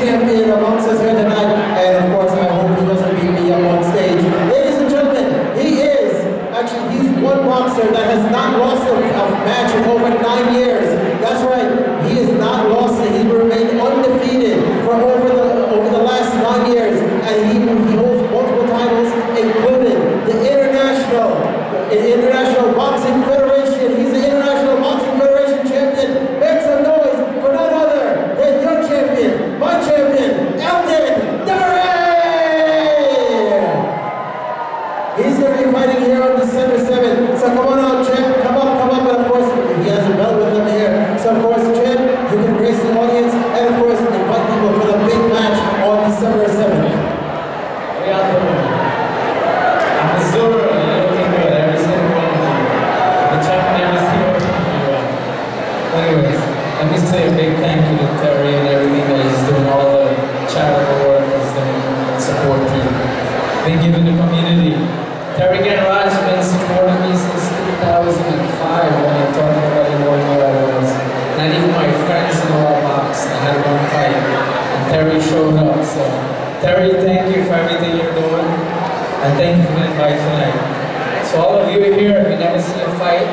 champion amongst us here tonight. And of course, I hope he doesn't beat me up on stage. Ladies and gentlemen, he is, actually, he's one boxer that has not lost a, a match in over nine years. That's right, he has not lost. He's remained undefeated for over the over the last nine years. And he, he holds multiple titles, including the International, the International Here on December 7th. So come on out, champ. Come up, come up. And of course, he has a belt with him here. So of course, champ, you can grace the audience and of course, invite people for the big match on December 7th. We are doing. I'm you. The. Anyways, let me say a big thank you to Terry and everything that he's doing, all the charitable work he's doing, support giving the community. Terry Gajraj been supporting me since 2005 when I thought nobody knew who I was. Not even my friends know I box. I had one fight, and Terry showed up. So, Terry, thank you for everything you're doing, and thank you for the invite tonight. So, all of you here, if you never seen a fight,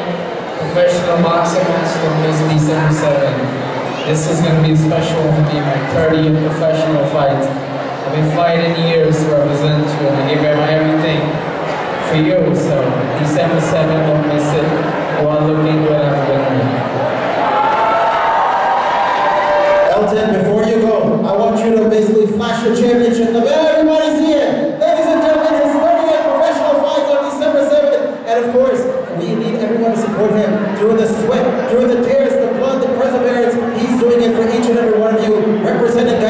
professional boxing match don't miss December 7th. This is going to be special for me, my 30th professional fight. I've been fighting years to represent you, and I give my everything for you. So December 7th, don't miss it. Go on looking good, have a good. Elton, before you go, I want you to basically flash your championship. Now, everybody see it. Ladies and gentlemen, his 30th professional fight on December 7th. And of course, we need everyone to support him through the sweat, through the tears, the blood, the perseverance. He's doing it for each and every one of you, representing